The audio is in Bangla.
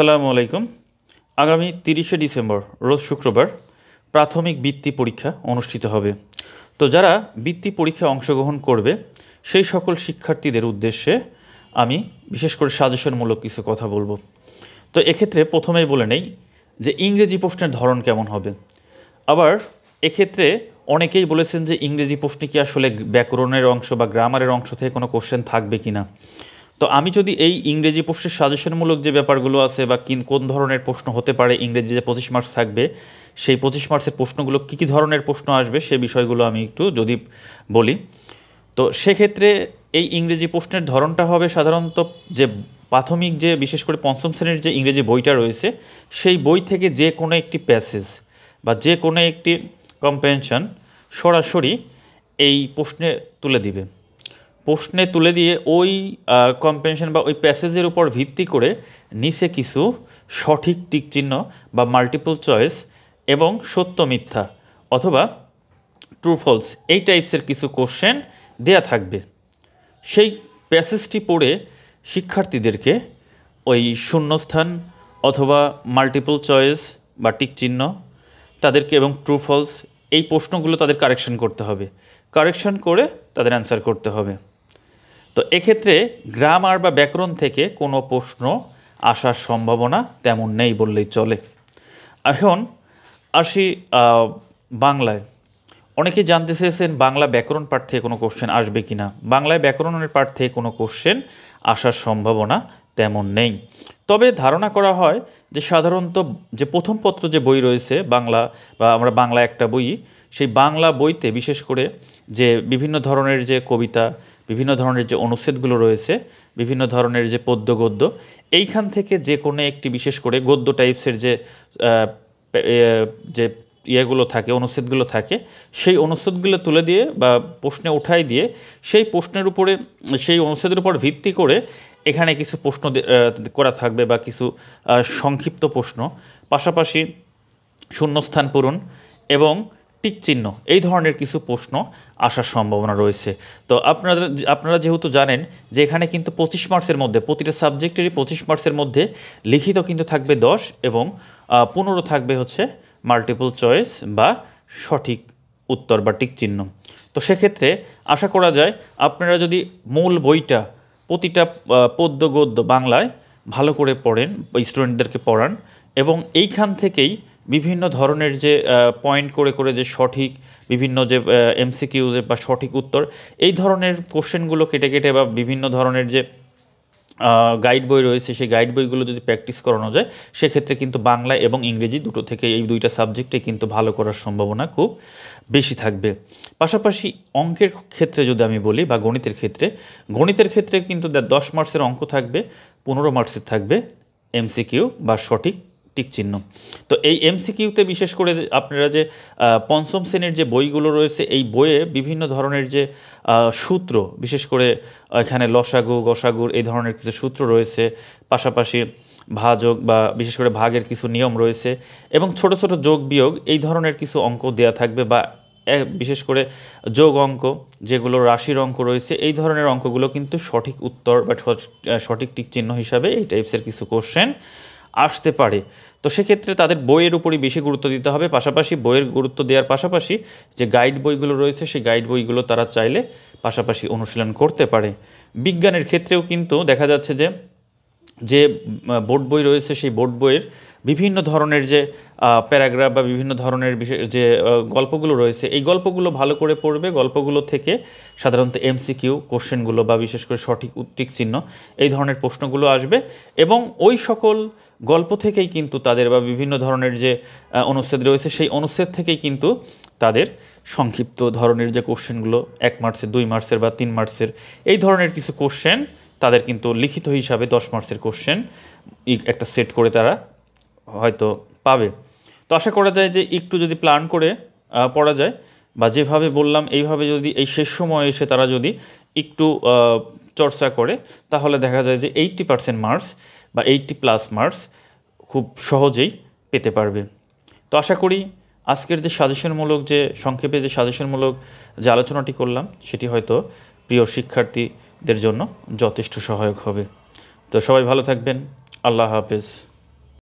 আসসালামু আলাইকুম। আগামী তিরিশে ডিসেম্বর, রোজ শুক্রবার, প্রাথমিক বৃত্তি পরীক্ষা অনুষ্ঠিত হবে। তো যারা বৃত্তি পরীক্ষায় অংশগ্রহণ করবে, সেই সকল শিক্ষার্থীদের উদ্দেশ্যে আমি বিশেষ করে সাজেশনমূলক কিছু কথা বলব। তো এক্ষেত্রে প্রথমেই বলে নেই যে ইংরেজি প্রশ্নের ধরন কেমন হবে। আবার এক্ষেত্রে অনেকেই বলেছেন যে ইংরেজি প্রশ্নে কি আসলে ব্যাকরণের অংশ বা গ্রামারের অংশ থেকে কোনো কোশ্চেন থাকবে কি না তো আমি যদি এই ইংরেজি প্রশ্নের সাজেশনমূলক যে ব্যাপারগুলো আছে বা কিন কোন ধরনের প্রশ্ন হতে পারে ইংরেজি যে পঁচিশ মার্কস থাকবে, সেই পঁচিশ মার্কসের প্রশ্নগুলো কী কী ধরনের প্রশ্ন আসবে সে বিষয়গুলো আমি একটু যদি বলি। তো সেক্ষেত্রে এই ইংরেজি প্রশ্নের ধরনটা হবে সাধারণত যে প্রাথমিক যে বিশেষ করে পঞ্চম শ্রেণির যে ইংরেজি বইটা রয়েছে, সেই বই থেকে যে কোনো একটি প্যাসেজ বা যে কোনো একটি কম্পেনশন সরাসরি এই প্রশ্নে তুলে দিবে। প্রশ্নে তুলে দিয়ে ওই কম্পেনশন বা ওই প্যাসেজের উপর ভিত্তি করে নিচে কিছু সঠিক টিক চিহ্ন বা মাল্টিপল চয়েস এবং সত্য মিথ্যা অথবা ট্রু ফলস এই টাইপসের কিছু কোশ্চেন দেয়া থাকবে। সেই প্যাসেজটি পড়ে শিক্ষার্থীদেরকে ওই শূন্যস্থান অথবা মাল্টিপল চয়েস বা টিক চিহ্ন তাদেরকে এবং ট্রু ফলস এই প্রশ্নগুলো তাদের কারেকশন করতে হবে। কারেকশন করে তাদের অ্যান্সার করতে হবে। তো এক্ষেত্রে গ্রামার বা ব্যাকরণ থেকে কোনো প্রশ্ন আসার সম্ভাবনা তেমন নেই বললেই চলে। এখন আসি বাংলায়। অনেকে জানতে চেয়েছেন, বাংলা ব্যাকরণ পাঠ থেকে কোনো কোশ্চেন আসবে কি না বাংলায় ব্যাকরণের পাঠ থেকে কোনো কোশ্চেন আসার সম্ভাবনা তেমন নেই। তবে ধারণা করা হয় যে সাধারণত যে প্রথম পত্র যে বই রয়েছে, বাংলা বা আমরা বাংলা একটা বই, সেই বাংলা বইতে বিশেষ করে যে বিভিন্ন ধরনের যে কবিতা বিভিন্ন ধরনের যে অনুচ্ছেদগুলো রয়েছে, বিভিন্ন ধরনের যে পদ্য গদ্য এইখান থেকে যে কোনো একটি বিশেষ করে গদ্য টাইপসের যে যে ইয়েগুলো থাকে, অনুচ্ছেদগুলো থাকে, সেই অনুচ্ছেদগুলো তুলে দিয়ে বা প্রশ্নে উঠাই দিয়ে সেই প্রশ্নের উপরে, সেই অনুচ্ছেদের উপর ভিত্তি করে এখানে কিছু প্রশ্ন করা থাকবে বা কিছু সংক্ষিপ্ত প্রশ্ন। পাশাপাশি শূন্যস্থান পূরণ এবং টিক চিহ্ন, এই ধরনের কিছু প্রশ্ন আসার সম্ভাবনা রয়েছে। তো আপনারা আপনারা যেহেতু জানেন যে এখানে কিন্তু পঁচিশ মার্কসের মধ্যে, প্রতিটা সাবজেক্টেরই পঁচিশ মার্কসের মধ্যে লিখিত কিন্তু থাকবে দশ এবং পনেরো থাকবে হচ্ছে মাল্টিপল চয়েস বা সঠিক উত্তর বা টিক চিহ্ন। তো সেক্ষেত্রে আশা করা যায় আপনারা যদি মূল বইটা প্রতিটা পদ্য গদ্য বাংলায় ভালো করে পড়েন স্টুডেন্টদেরকে পড়ান এবং এইখান থেকেই বিভিন্ন ধরনের যে পয়েন্ট করে করে যে সঠিক, বিভিন্ন যে এমসিকিউ বা সঠিক উত্তর, এই ধরনের কোশ্চেনগুলো কেটে কেটে বা বিভিন্ন ধরনের যে গাইড বই রয়েছে, সেই গাইড বইগুলো যদি প্র্যাকটিস করানো যায়, সেক্ষেত্রে কিন্তু বাংলা এবং ইংরেজি দুটো থেকে এই দুইটা সাবজেক্টে কিন্তু ভালো করার সম্ভাবনা খুব বেশি থাকবে। পাশাপাশি অঙ্কের ক্ষেত্রে যদি আমি বলি বা গণিতের ক্ষেত্রে গণিতের ক্ষেত্রে কিন্তু দশ মার্কসের অঙ্ক থাকবে, পনেরো মার্কসের থাকবে এমসিকিউ বা সঠিক টিক চিহ্ন। তো এই এমসিকিউতে বিশেষ করে আপনারা যে পঞ্চম শ্রেণির যে বইগুলো রয়েছে, এই বইয়ে বিভিন্ন ধরনের যে সূত্র, বিশেষ করে এখানে লসাগু, গসাগুর, এই ধরনের কিছু সূত্র রয়েছে, পাশাপাশি ভাযোগ বা বিশেষ করে ভাগের কিছু নিয়ম রয়েছে এবং ছোট ছোট যোগ বিয়োগ, এই ধরনের কিছু অঙ্ক দেয়া থাকবে বা বিশেষ করে যোগ অঙ্ক, যেগুলো রাশির অঙ্ক রয়েছে, এই ধরনের অঙ্কগুলো কিন্তু সঠিক উত্তর বা সঠিক টিক চিহ্ন হিসাবে এই টাইপসের কিছু কোশ্চেন আসতে পারে। তো সেক্ষেত্রে তাদের বইয়ের উপরই বেশি গুরুত্ব দিতে হবে। পাশাপাশি বইয়ের গুরুত্ব দেওয়ার পাশাপাশি যে গাইড বইগুলো রয়েছে, সেই গাইড বইগুলো তারা চাইলে পাশাপাশি অনুশীলন করতে পারে। বিজ্ঞানের ক্ষেত্রেও কিন্তু দেখা যাচ্ছে যে যে বোর্ড বই রয়েছে, সেই বোর্ড বইয়ের বিভিন্ন ধরনের যে প্যারাগ্রাফ বা বিভিন্ন ধরনের বিষয়, যে গল্পগুলো রয়েছে, এই গল্পগুলো ভালো করে পড়বে। গল্পগুলো থেকে সাধারণত এমসিকিউ কোশ্চেনগুলো বা বিশেষ করে সঠিক উত্তিক চিহ্ন, এই ধরনের প্রশ্নগুলো আসবে এবং ওই সকল গল্প থেকেই কিন্তু তাদের বা বিভিন্ন ধরনের যে অনুচ্ছেদ রয়েছে, সেই অনুচ্ছেদ থেকেই কিন্তু তাদের সংক্ষিপ্ত ধরনের যে কোশ্চেনগুলো, এক মার্চের, দুই মার্চের বা তিন মার্চের, এই ধরনের কিছু কোশ্চেন তাদের কিন্তু লিখিত হিসাবে দশ মার্চের কোশ্চেন একটা সেট করে তারা হয়তো পাবে। তো আশা করা যায় যে একটু যদি প্ল্যান করে পড়া যায় বা যেভাবে বললাম এইভাবে যদি এই শেষ সময় এসে তারা যদি একটু চর্চা করে, তাহলে দেখা যায় যে এইটটি পার্সেন্ট মার্কস বা এইটটি প্লাস মার্কস খুব সহজেই পেতে পারবে। তো আশা করি আজকের যে সাজেশনমূলক যে সংক্ষেপে যে সাজেশনমূলক যে আলোচনাটি করলাম, সেটি হয়তো প্রিয় শিক্ষার্থীদের জন্য যথেষ্ট সহায়ক হবে। তো সবাই ভালো থাকবেন। আল্লাহ হাফেজ।